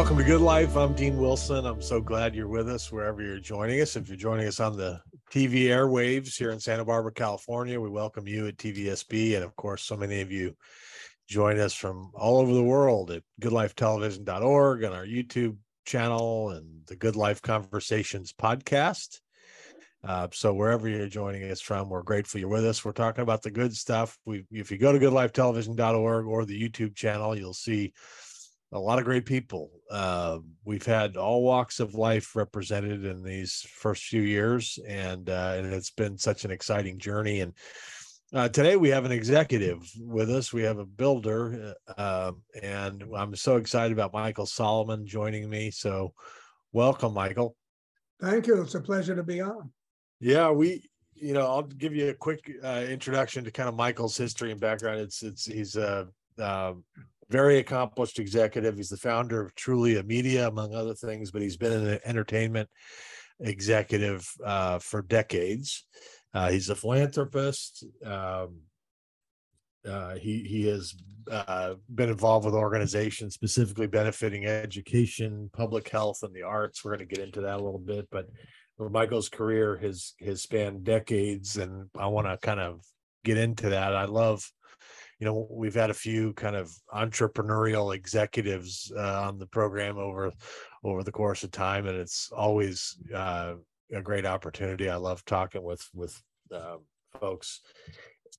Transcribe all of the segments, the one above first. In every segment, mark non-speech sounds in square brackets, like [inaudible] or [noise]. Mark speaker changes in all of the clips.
Speaker 1: welcome to Good Life. I'm Dean Wilson. I'm so glad you're with us wherever you're joining us. If you're joining us on the TV airwaves here in Santa Barbara, California, we welcome you at TVSB. And of course, so many of you join us from all over the world at goodlifetelevision.org and our YouTube channel and the Good Life Conversations podcast. Uh, so wherever you're joining us from, we're grateful you're with us. We're talking about the good stuff. We, if you go to goodlifetelevision.org or the YouTube channel, you'll see a lot of great people. Uh, we've had all walks of life represented in these first few years, and uh, and it's been such an exciting journey. And uh, today we have an executive with us. We have a builder, uh, and I'm so excited about Michael Solomon joining me. So, welcome, Michael.
Speaker 2: Thank you. It's a pleasure to be on.
Speaker 1: Yeah, we. You know, I'll give you a quick uh, introduction to kind of Michael's history and background. It's it's he's a uh, very accomplished executive. He's the founder of Truli Media, among other things, but he's been an entertainment executive uh, for decades. Uh, he's a philanthropist. Um, uh, he he has uh, been involved with organizations specifically benefiting education, public health, and the arts. We're going to get into that a little bit, but Michael's career has has spanned decades, and I want to kind of get into that. I love you know we've had a few kind of entrepreneurial executives uh, on the program over over the course of time and it's always uh, a great opportunity. I love talking with with uh, folks.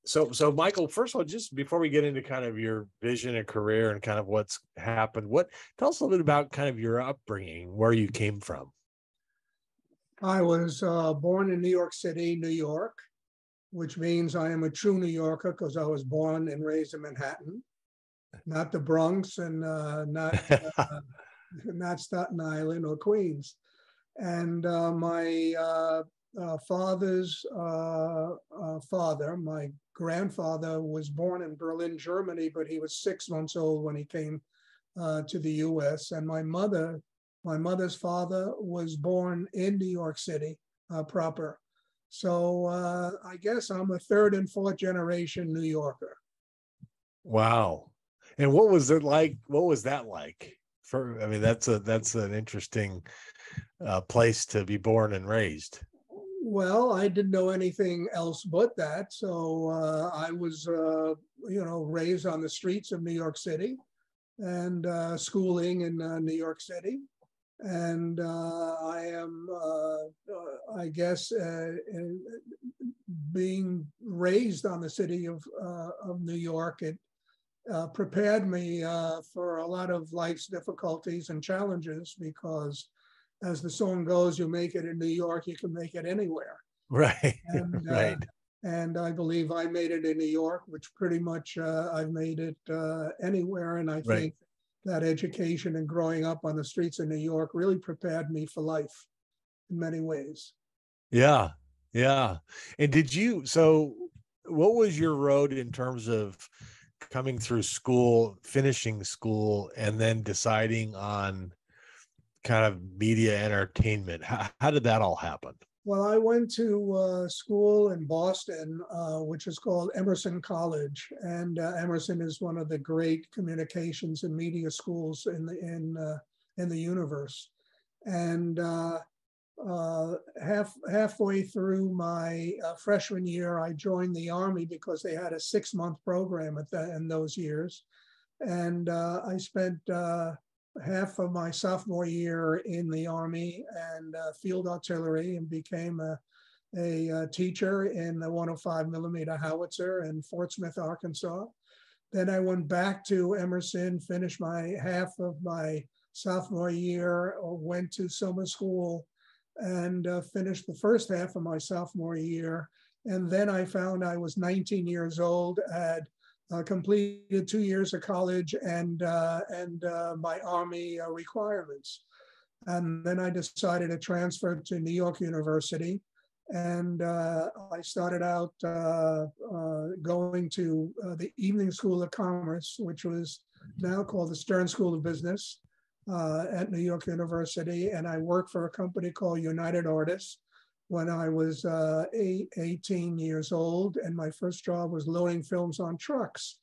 Speaker 1: So so michael first of all just before we get into kind of your vision and career and kind of what's happened what tell us a little bit about kind of your upbringing where you came from.
Speaker 2: I was uh, born in new york city new york which means I am a true New Yorker because I was born and raised in Manhattan, not the Bronx and uh, not uh, [laughs] not Staten Island or Queens. And uh, my uh, uh, father's uh, father, my grandfather, was born in Berlin, Germany, but he was six months old when he came to the U.S. And my mother, my mother's father, was born in New York City proper. So uh, I guess I'm a third and fourth generation New Yorker.
Speaker 1: Wow. And what was it like? What was that like? For I mean, that's a that's an interesting uh, place to be born and raised.
Speaker 2: Well, I didn't know anything else but that. So uh, I was, uh, you know, raised on the streets of New York City and uh, schooling in uh, New York City and uh, I am, uh, uh I guess, uh, being raised on the city of uh, of New York. It prepared me for a lot of life's difficulties and challenges because, as the song goes, "You make it in New York, you can make it anywhere."
Speaker 1: Right. [laughs] And, right.
Speaker 2: and I believe I made it in New York, which pretty much I've made it anywhere, and I right. think that education and growing up on the streets of New York really prepared me for life in many ways.
Speaker 1: Yeah. Yeah. And did you, so what was your road in terms of coming through school, finishing school, and then deciding on kind of media entertainment? How, how did that all happen?
Speaker 2: Well, I went to uh, school in Boston, uh, which is called Emerson College, and uh, Emerson is one of the great communications and media schools in the in uh, in the universe. And uh, uh, half halfway through my freshman year, I joined the Army because they had a six month program at the, in those years, and I spent half of my sophomore year in the Army and uh, field artillery and became a, a, a, uh, teacher in the 105 millimeter howitzer in Fort Smith, Arkansas. Then I went back to Emerson, finished my half of my sophomore year, uh, went to summer school and uh, finished the first half of my sophomore year. And then I found I was 19 years old, had uh, completed two years of college and, uh, and uh, my Army uh, requirements. And then I decided to transfer to New York University. And uh, I started out uh, going to the Evening School of Commerce, which was now called the Stern School of Business at New York University. And I worked for a company called United Artists when I was uh, eight, 18 years old, and my first job was loading films on trucks.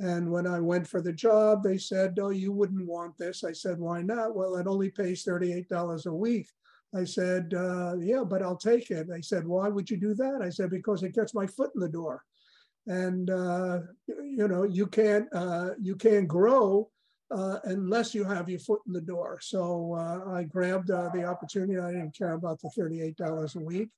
Speaker 2: And when I went for the job, they said, "No, you wouldn't want this." I said, "Why not?" Well, it only pays thirty-eight dollars a week. I said, uh, "Yeah, but I'll take it." They said, "Why would you do that?" I said, "Because it gets my foot in the door." And uh, you know, you can't uh, you can't grow uh, unless you have your foot in the door. So uh, I grabbed uh, the opportunity. I didn't care about the thirty-eight dollars a week.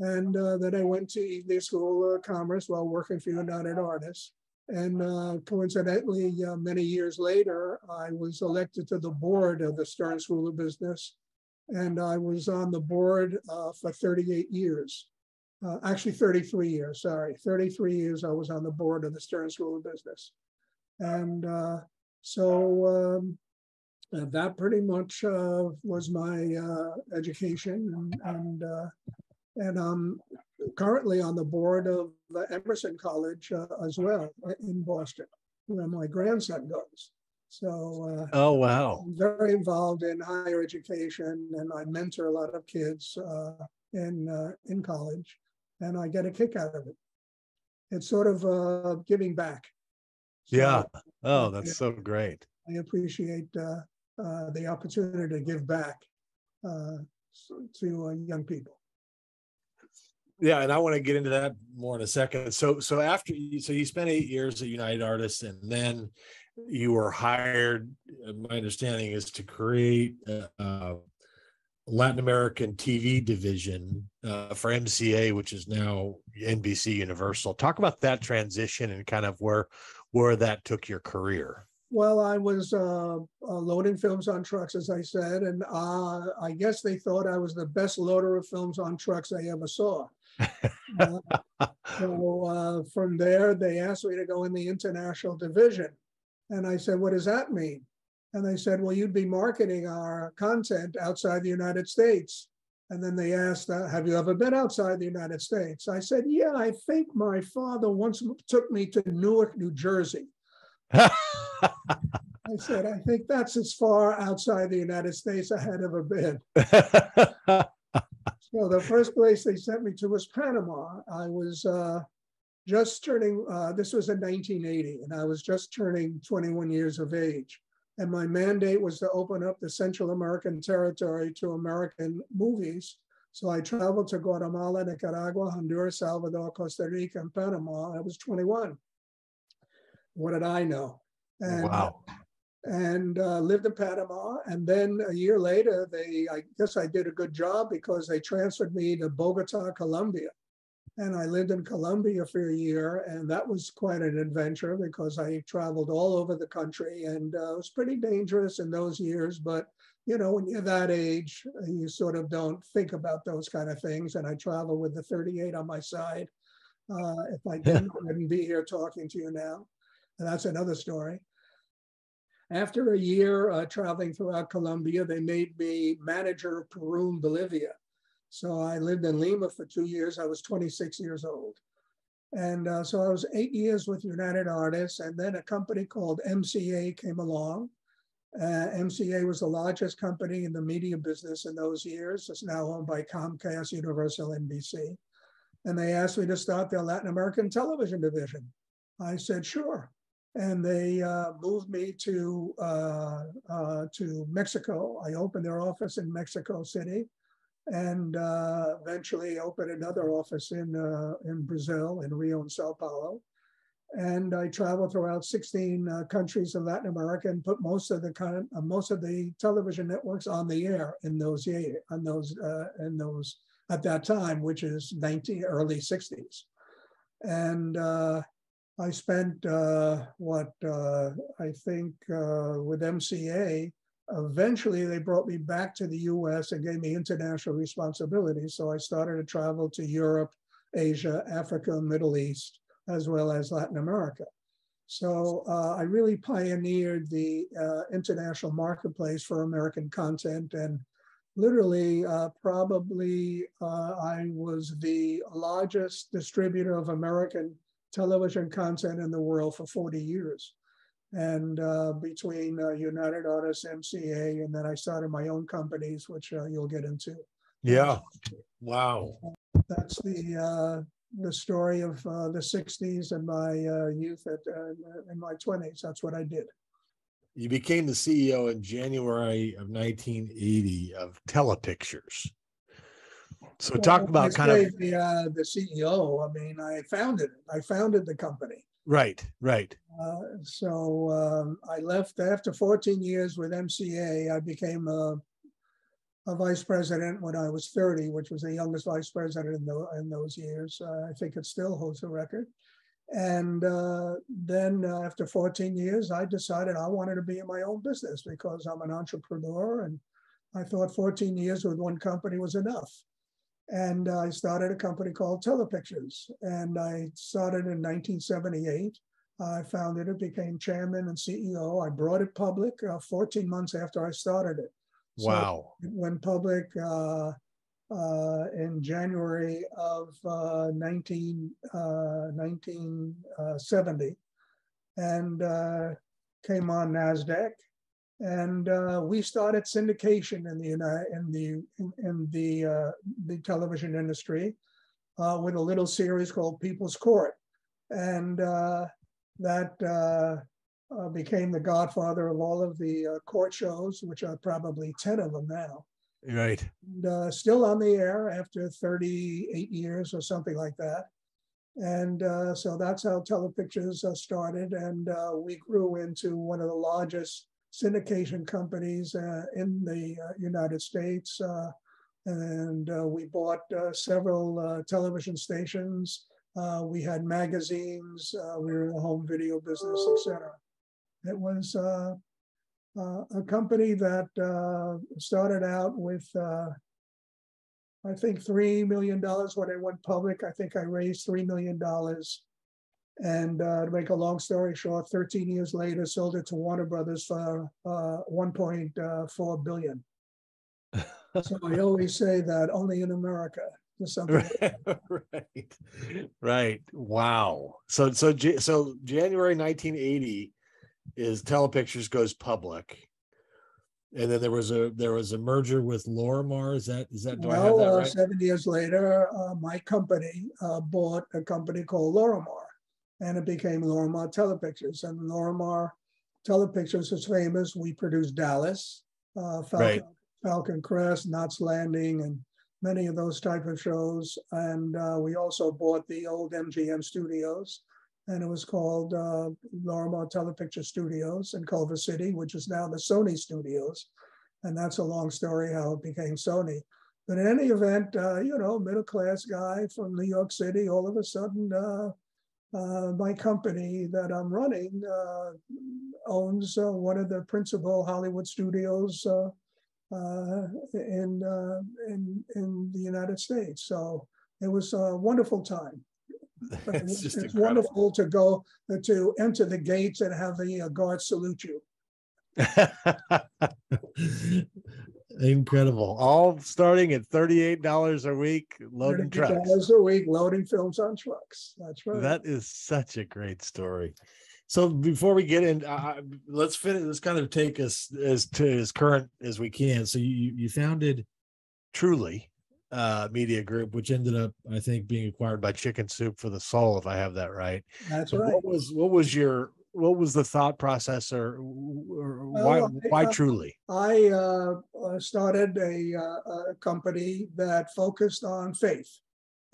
Speaker 2: And uh, then I went to Evening School of Commerce while working for United Artists. And uh, coincidentally, uh, many years later, I was elected to the board of the Stern School of Business. And I was on the board uh, for 38 years. Uh, actually, 33 years, sorry. 33 years I was on the board of the Stern School of Business. And uh, so um, uh, that pretty much was my education. And, and, and I'm currently on the board of the Emerson College uh, as well uh, in Boston, where my grandson goes. So, uh,
Speaker 1: oh wow,
Speaker 2: I'm very involved in higher education, and I mentor a lot of kids uh, in uh, in college, and I get a kick out of it. It's sort of uh, giving back.
Speaker 1: So, yeah. Oh, that's so great.
Speaker 2: I appreciate uh, uh, the opportunity to give back uh, to young people
Speaker 1: yeah and i want to get into that more in a second so so after you so you spent eight years at united artists and then you were hired uh, my understanding is to create a, latin american tv division uh, for mca which is now nbc universal talk about that transition and kind of where where that took your career
Speaker 2: well, I was uh, uh, loading films on trucks, as I said, and uh, I guess they thought I was the best loader of films on trucks I ever saw. [laughs] Uh, so uh, from there, they asked me to go in the international division. And I said, What does that mean? And they said, Well, you'd be marketing our content outside the United States. And then they asked, uh, Have you ever been outside the United States? I said, Yeah, I think my father once took me to Newark, New Jersey. [laughs] I said, I think that's as far outside the United States I had ever been. [laughs] So the first place they sent me to was Panama. I was uh, just turning, uh, this was in 1980, and I was just turning 21 years of age. And my mandate was to open up the Central American territory to American movies. So I traveled to Guatemala, Nicaragua, Honduras, Salvador, Costa Rica, and Panama. I was 21. What did I know?
Speaker 1: And wow
Speaker 2: and uh, lived in Panama. And then a year later, they, I guess I did a good job because they transferred me to Bogota, Colombia. And I lived in Colombia for a year, and that was quite an adventure because I traveled all over the country, and uh, it was pretty dangerous in those years. But you know, when you're that age, you sort of don't think about those kind of things. And I traveled with the 38 on my side. Uh, if I didn't, I wouldn't be here talking to you now. And that's another story. After a year uh, traveling throughout Colombia, they made me manager of Peru and Bolivia. So I lived in Lima for two years. I was 26 years old. And uh, so I was eight years with United Artists, and then a company called MCA came along. Uh, MCA was the largest company in the media business in those years. It's now owned by Comcast, Universal, NBC. And they asked me to start their Latin American television division. I said, sure and they uh, moved me to uh, uh, to Mexico. I opened their office in Mexico City, and uh, eventually opened another office in uh, in Brazil, in Rio and Sao Paulo. And I traveled throughout 16 uh, countries in Latin America and put most of the kind of, most of the television networks on the air in those years, on those in those at that time, which is 19 early 60s, and I spent uh, what uh, I think uh, with MCA. Eventually, they brought me back to the US and gave me international responsibility. So I started to travel to Europe, Asia, Africa, Middle East, as well as Latin America. So uh, I really pioneered the uh, international marketplace for American content. And literally, uh, probably I was the largest distributor of American television content in the world for 40 years. And uh, between uh, United Artists, MCA, and then I started my own companies, which uh, you'll get into.
Speaker 1: Yeah. Wow.
Speaker 2: That's the uh, the story of uh, the 60s and my uh, youth at, uh, in my 20s. That's what I did.
Speaker 1: You became the CEO in January of 1980 of Telepictures. So
Speaker 2: Well,
Speaker 1: talk about kind of
Speaker 2: The, uh, the CEO, I mean, I founded it. I founded the company.
Speaker 1: Right, right.
Speaker 2: Uh, so um, I left after 14 years with MCA. I became a, a vice president when I was 30, which was the youngest vice president in, tho- in those years. Uh, I think it still holds the record. And uh, then uh, after 14 years, I decided I wanted to be in my own business because I'm an entrepreneur and I thought 14 years with one company was enough. And I started a company called Telepictures. And I started in 1978. I founded it, became chairman and CEO. I brought it public uh, 14 months after I started it. So
Speaker 1: Wow.
Speaker 2: It went public uh, uh, in January of uh, 19, uh, 1970 and uh, came on NASDAQ. And uh, we started syndication in the in the in, the uh, the television industry uh, with a little series called People's Court, and uh, that uh, uh, became the godfather of all of the uh, court shows, which are probably ten of them now.
Speaker 1: Right.
Speaker 2: And, uh, still on the air after 38 years or something like that. And uh, so that's how Telepictures uh, started, and uh, we grew into one of the largest syndication companies uh, in the uh, United States. Uh, and we bought several television stations. We had magazines. We were in the home video business, etc. It was uh, a company that uh, started out with, uh, I think, $3 million when it went public. I think I raised $3 million. And uh, to make a long story short, 13 years later, sold it to Warner Brothers for uh, 1.4 billion. [laughs] So I always say that only in America something. [laughs]
Speaker 1: right. Right. Wow. So so so January 1980 is Telepictures goes public. And then there was a there was a merger with Lorimar. Is that is that do I have
Speaker 2: Well,
Speaker 1: that
Speaker 2: uh, seven years later, uh, my company uh, bought a company called Lorimar, and it became Lorimar Telepictures. And Lorimar Telepictures is famous. We produced Dallas, uh, Falcon,
Speaker 1: Right.
Speaker 2: Falcon Crest, Knots Landing, and many of those type of shows. And uh, we also bought the old MGM studios, and it was called uh, Lorimar Telepicture Studios in Culver City, which is now the Sony Studios. And that's a long story how it became Sony. But in any event, uh, you know, middle class guy from New York City, all of a sudden, uh, uh, my company that I'm running uh, owns uh, one of the principal Hollywood studios uh, uh, in, uh, in in the United States. So it was a wonderful time. [laughs]
Speaker 1: It's
Speaker 2: it's, wonderful to go to enter the gates and have the uh, guards salute you. [laughs]
Speaker 1: Incredible. All starting at $38 a week loading trucks.
Speaker 2: dollars a week loading films on trucks. That's right.
Speaker 1: That is such a great story. So before we get in, uh, let's finish. Let's kind of take us as to as current as we can. So you you founded Truli uh, Media Group, which ended up, I think, being acquired by Chicken Soup for the Soul, if I have that right.
Speaker 2: That's
Speaker 1: So
Speaker 2: right.
Speaker 1: What was what was your what was the thought process, or, or why
Speaker 2: Well, I-
Speaker 1: why
Speaker 2: uh,
Speaker 1: Truli?
Speaker 2: I uh, uh, started a, uh, a company that focused on faith,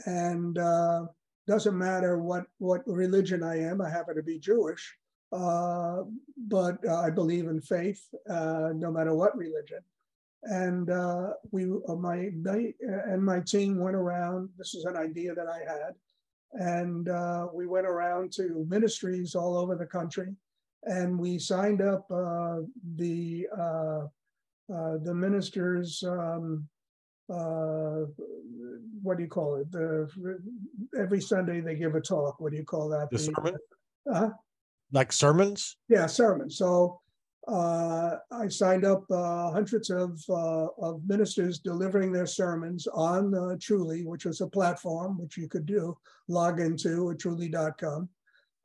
Speaker 2: and uh, doesn't matter what what religion I am. I happen to be Jewish, uh, but uh, I believe in faith, uh, no matter what religion. And uh, we, uh, my, my and my team went around. This is an idea that I had, and uh, we went around to ministries all over the country, and we signed up uh, the uh, uh, the ministers. Um, uh, what do you call it? The every Sunday they give a talk. What do you call that?
Speaker 1: The sermon,
Speaker 2: Uh,
Speaker 1: like sermons.
Speaker 2: yeah, sermons. So uh, I signed up uh, hundreds of uh, of ministers delivering their sermons on uh, Truli, which was a platform which you could do log into at truli.com.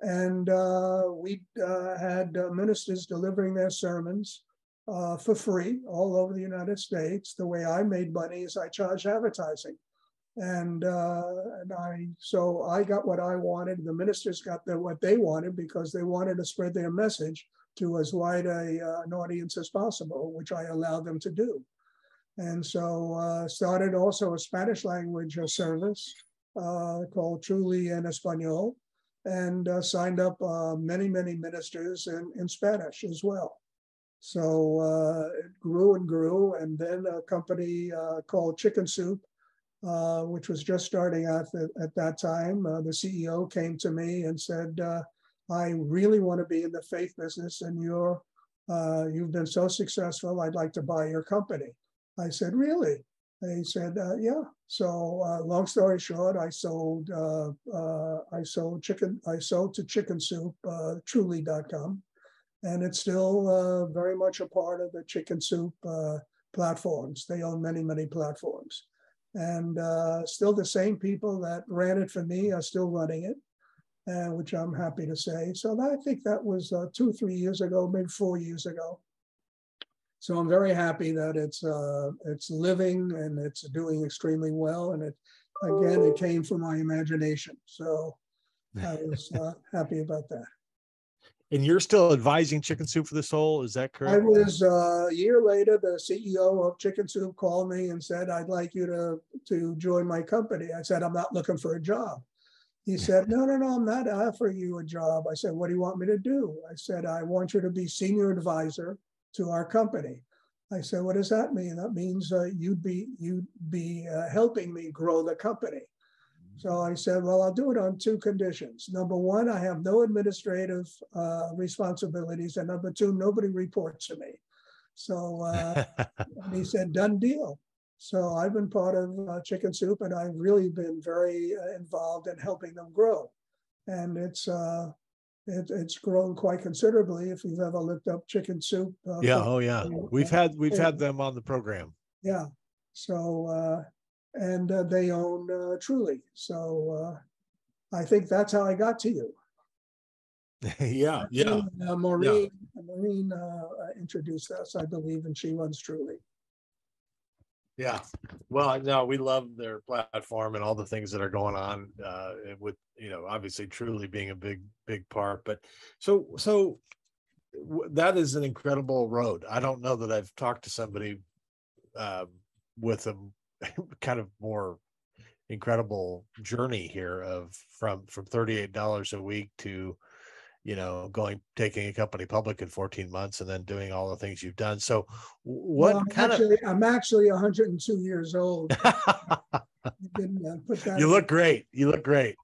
Speaker 2: And uh, we uh, had ministers delivering their sermons for free all over the United States. The way I made money is I charged advertising. And, and I, so I got what I wanted. The ministers got the, what they wanted because they wanted to spread their message to as wide a, uh, an audience as possible, which I allowed them to do. And so uh, started also a Spanish language uh, service uh, called Truli en Espanol and uh, signed up many, many ministers in, in Spanish as well. So it grew and grew. And then a company called Chicken Soup, uh, which was just starting out at, at that time, uh, the CEO came to me and said, uh, I really want to be in the faith business and you're, uh, you've been so successful, I'd like to buy your company. I said, really? They said, uh, yeah. So uh, long story short, I sold, uh, uh, I sold chicken, I sold to Chicken Soup, uh, truli.com. And it's still very much a part of the Chicken Soup platforms. They own many, many platforms. And still the same people that ran it for me are still running it, uh, which I'm happy to say. So I think that was uh, two, three years ago, maybe four years ago. So I'm very happy that it's uh, it's living and it's doing extremely well. And it again, it came from my imagination. So [laughs] I was uh, happy about that.
Speaker 1: And you're still advising Chicken Soup for the Soul, is that correct?
Speaker 2: I was, uh, a year later, the CEO of Chicken Soup called me and said, I'd like you to, to join my company. I said, I'm not looking for a job. He said, no, no, no, I'm not offering you a job. I said, what do you want me to do? I said, I want you to be senior advisor to our company. I said, what does that mean? That means uh, you'd be, you'd be uh, helping me grow the company. So I said, well, I'll do it on two conditions. Number one, I have no administrative uh, responsibilities. And number two, nobody reports to me. So uh, [laughs] he said, done deal. So I've been part of uh, Chicken Soup and I've really been very uh, involved in helping them grow. And it's, uh, it, it's grown quite considerably. If you've ever looked up Chicken Soup. uh,
Speaker 1: Yeah, oh yeah. We've had, we've had them on the program.
Speaker 2: yeah. So, uh, and uh, they own uh, Truli. So uh, I think that's how I got to you. [laughs]
Speaker 1: Yeah, yeah.
Speaker 2: Uh, Maureen, Maureen uh, introduced us, I believe, and she runs Truli.
Speaker 1: Yeah, well, no, we love their platform and all the things that are going on uh with, you know, obviously Truli being a big, big part, but so, so. That is an incredible road. I don't know that I've talked to somebody um with a [laughs] kind of more incredible journey here of from from thirty-eight dollars a week to you know, going, taking a company public in fourteen months and then doing all the things you've done. So
Speaker 2: Well,
Speaker 1: what
Speaker 2: I'm
Speaker 1: kind of?
Speaker 2: actually- I'm actually hundred and two years old. [laughs] You uh, put that
Speaker 1: you
Speaker 2: in-
Speaker 1: look great you look great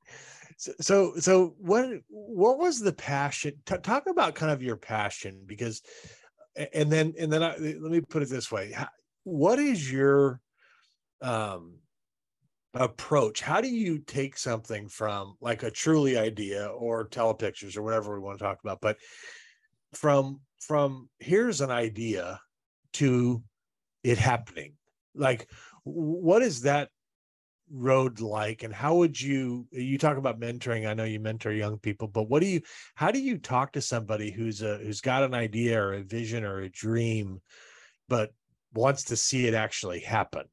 Speaker 1: so so, so what what was the passion Ta- talk about kind of your passion because and then and then I, let me put it this way what is your um approach how do you take something from like a Truli idea or telepictures or whatever we want to talk about but from from here's an idea to it happening? Like what is that road like and how would you you talk about mentoring i know you mentor young people but what do you how do you talk to somebody who's a who's got an idea or a vision or a dream but wants to see it actually happen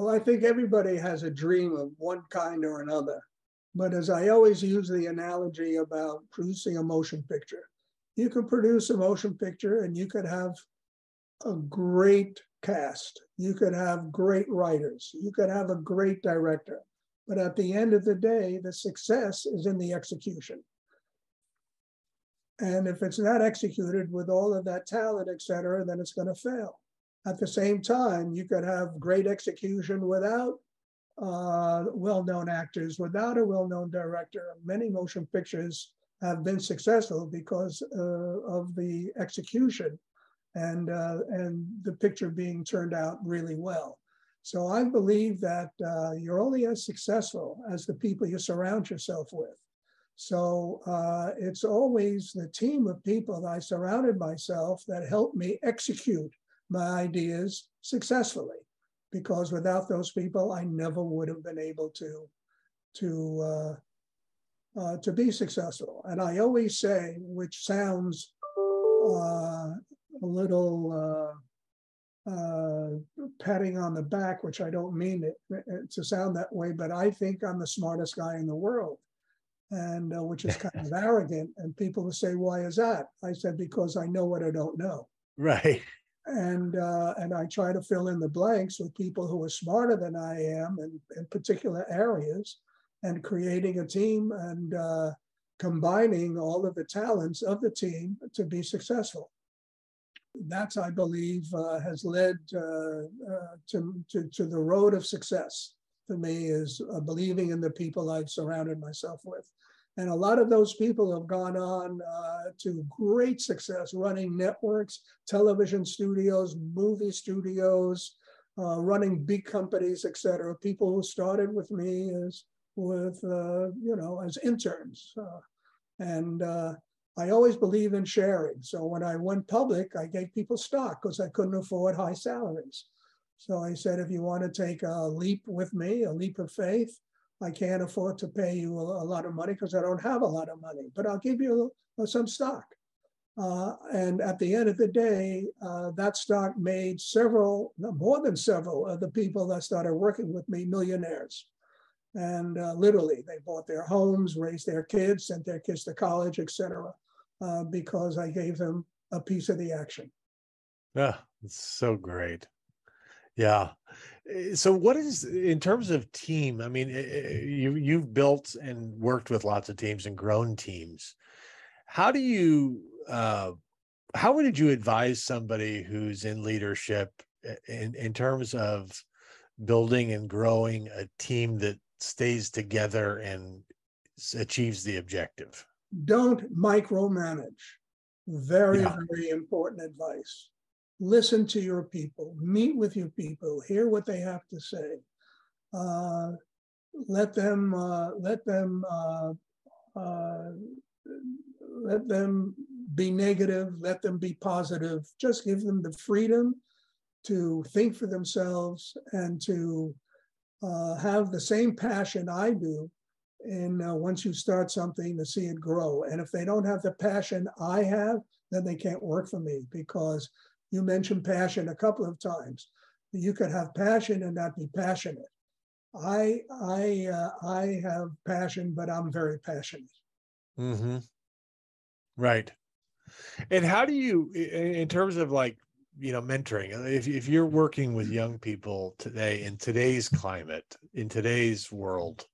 Speaker 2: Well, I think everybody has a dream of one kind or another. But as I always use the analogy about producing a motion picture, you can produce a motion picture and you could have a great cast. You could have great writers. You could have a great director. But at the end of the day, the success is in the execution. And if it's not executed with all of that talent, et cetera, then it's going to fail. At the same time, you could have great execution without uh, well-known actors, without a well-known director. Many motion pictures have been successful because uh, of the execution and uh, and the picture being turned out really well. So I believe that uh, you're only as successful as the people you surround yourself with. So uh, it's always the team of people that I surrounded myself that helped me execute my ideas successfully. Because without those people, I never would have been able to to uh, uh, to be successful. And I always say, which sounds uh, a little uh, patting on the back, which I don't mean it uh, to sound that way, but I think I'm the smartest guy in the world, and uh, which is kind of [laughs] arrogant. And people will say, "Why is that?" I said, "Because I know what I don't know."
Speaker 1: Right.
Speaker 2: And uh, and I try to fill in the blanks with people who are smarter than I am in, in particular areas, and creating a team and uh, combining all of the talents of the team to be successful that's, I believe, uh, has led uh, uh, to, to, to the road of success for me is uh, believing in the people I've surrounded myself with. And a lot of those people have gone on uh, to great success running networks, television studios, movie studios, uh, running big companies, et cetera. People who started with me as with, you know, as interns. and I always believe in sharing. So when I went public, I gave people stock because I couldn't afford high salaries. So I said, if you want to take a leap with me, a leap of faith, I can't afford to pay you a, a lot of money because I don't have a lot of money, but I'll give you some stock. Uh, and at the end of the day, uh, that stock made several, more than several of the people that started working with me millionaires. And uh, literally, they bought their homes, raised their kids, sent their kids to college, etc., uh, because I gave them a piece of the action.
Speaker 1: Yeah, it's so great. Yeah. Eh, so, what is in terms of team? I mean, eh, eh, you you've built and worked with lots of teams and grown teams. How do you? Uh, how would you advise somebody who's in leadership in in terms of building and growing a team that stays together and achieves the objective?
Speaker 2: Don't micromanage. Very, yeah. very important advice. Listen to your people, meet with your people, hear what they have to say. Uh, let them, uh, let them, uh, uh let them be negative, let them be positive. Just give them the freedom to think for themselves and to uh, have the same passion I do. And uh, once you start something, to see it grow. And if they don't have the passion I have, then they can't work for me because you mentioned passion a couple of times. You could have passion and not be passionate. I I uh, I have passion, but I'm very passionate.
Speaker 1: Mm-hmm. Right. And how do you, in terms of like you know mentoring uh, if, if you're working with young people today in today's climate in today's world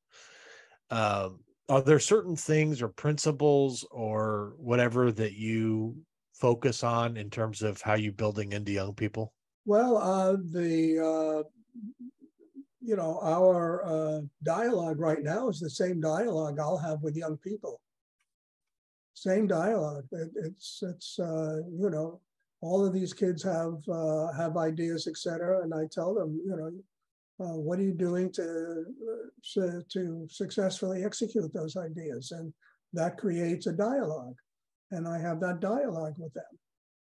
Speaker 1: um, are there certain things or principles or whatever that you focus on in terms of how you building into young people
Speaker 2: well uh, the uh, you know our uh, dialogue right now is the same dialogue i'll have with young people same dialogue it, it's it's uh, you know all of these kids have uh, have ideas, etc. And I tell them, you know, uh, what are you doing to to successfully execute those ideas? And that creates a dialogue, and I have that dialogue with them,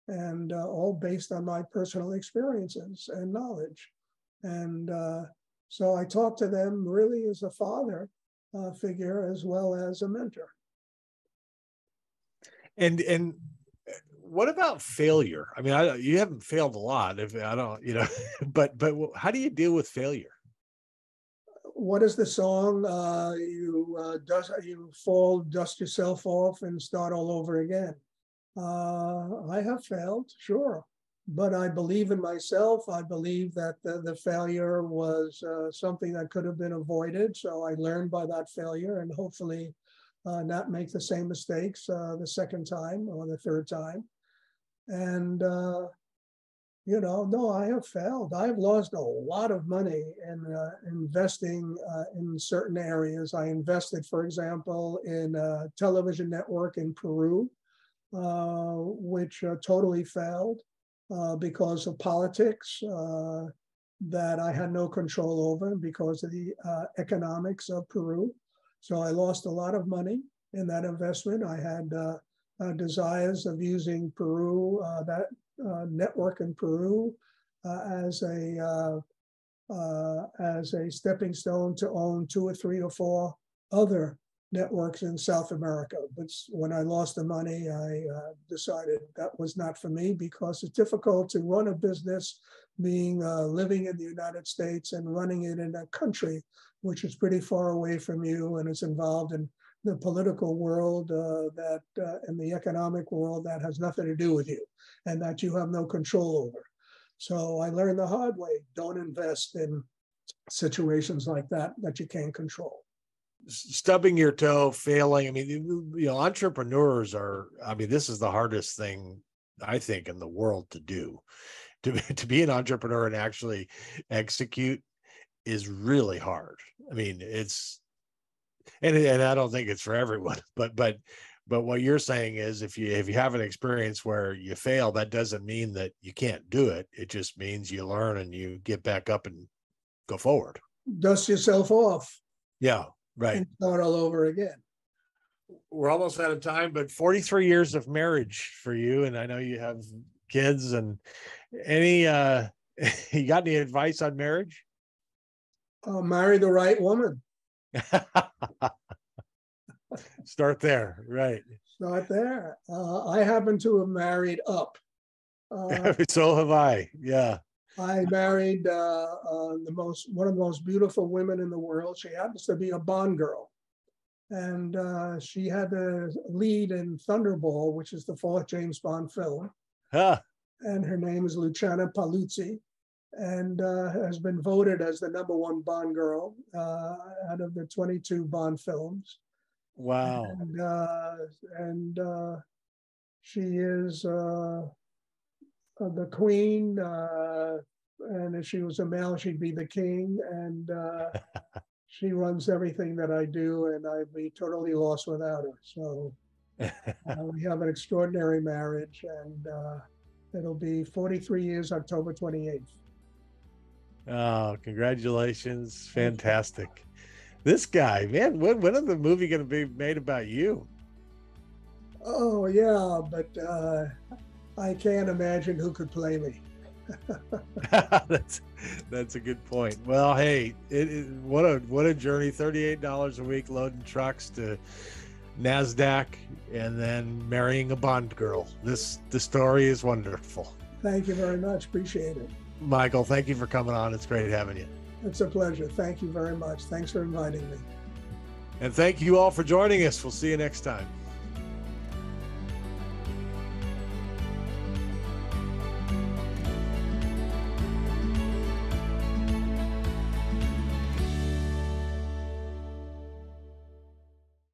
Speaker 2: and uh, all based on my personal experiences and knowledge. And uh, so I talk to them really as a father uh, figure as well as a mentor.
Speaker 1: And and what about failure? I mean, I, you haven't failed a lot. If I don't, you know, [laughs] but but how do you deal with failure?
Speaker 2: What is the song? Uh, you uh, dust, you fall, dust yourself off, and start all over again. Uh, I have failed, sure, but I believe in myself. I believe that the, the failure was uh, something that could have been avoided. So I learned by that failure, and hopefully uh, not make the same mistakes uh, the second time or the third time. And, you know, no, I have failed. I've lost a lot of money in uh, investing uh, in certain areas. I invested, for example, in a television network in Peru, uh, which uh, totally failed uh, because of politics that I had no control over because of the economics of Peru. So I lost a lot of money in that investment. I had uh, desires of using Peru, uh, that uh, network in Peru, as a as a stepping stone to own two or three or four other networks in South America. But when I lost the money, I uh, decided that was not for me because it's difficult to run a business being uh, living in the United States and running it in a country which is pretty far away from you and is involved in the political world uh, that uh, and the economic world that has nothing to do with you and that you have no control over. So I learned the hard way: don't invest in situations like that that you can't control.
Speaker 1: Stubbing your toe, failing. I mean, you know, entrepreneurs are, I mean, this is the hardest thing I think in the world to do. To, [laughs] to be an entrepreneur and actually execute is really hard. I mean, it's and and I don't think it's for everyone, [laughs] but but but what you're saying is if you if you have an experience where you fail, that doesn't mean that you can't do it. It just means you learn and you get back up and go forward.
Speaker 2: Dust yourself off
Speaker 1: Yeah, right.
Speaker 2: and start all over again.
Speaker 1: We're almost out of time, but 43 years of marriage for you, and I know you have kids. And any uh [laughs] you got any advice on marriage?
Speaker 2: Uh, marry the right woman. [laughs]
Speaker 1: Start there, right?
Speaker 2: Start there. Uh, I happen to have married up. Uh, [laughs]
Speaker 1: so have I. Yeah.
Speaker 2: I married uh, uh, the most one of the most beautiful women in the world. She happens to be a Bond girl, and uh, she had the lead in Thunderball, which is the fourth James Bond film.
Speaker 1: Huh.
Speaker 2: And her name is Luciana Paluzzi, and uh, has been voted as the number one Bond girl uh, out of the 22 Bond films.
Speaker 1: Wow.
Speaker 2: And uh, and uh, she is uh, the queen. Uh, and if she was a male, she'd be the king. And uh, [laughs] she runs everything that I do, and I'd be totally lost without her. So [laughs] we have an extraordinary marriage, and uh, it'll be 43 years, October 28th.
Speaker 1: Oh, congratulations. Fantastic. This guy, man, when, when is the movie going to be made about you?
Speaker 2: Oh yeah, but uh, I can't imagine who could play me. [laughs]
Speaker 1: that's that's a good point. Well, hey, it, it what a what a journey. Thirty-eight dollars a week loading trucks to Nasdaq and then marrying a Bond girl. This the story is wonderful.
Speaker 2: Thank you very much. Appreciate it.
Speaker 1: Michael, thank you for coming on. It's great having you.
Speaker 2: It's a pleasure. Thank you very much. Thanks for inviting me.
Speaker 1: And thank you all for joining us. We'll see you next time.